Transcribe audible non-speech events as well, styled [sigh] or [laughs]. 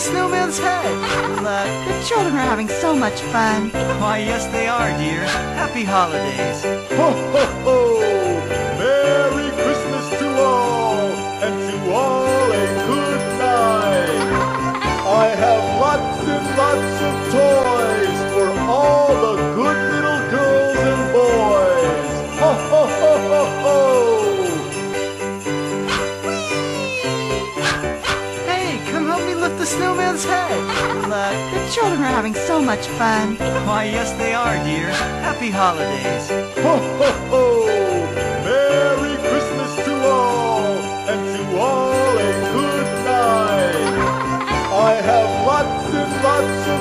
snowman's head. [laughs] Look, the children are having so much fun. Why, yes, they are, dear. Happy holidays. Ho, ho, ho! Merry Christmas to all, and to all a good night. [laughs] I have lots and lots of toys the snowman's head. [laughs] Look, the children are having so much fun. Why, yes, they are, dear. Happy holidays. Ho, ho, ho! Merry Christmas to all, and to all a good night. [laughs] I have lots and lots of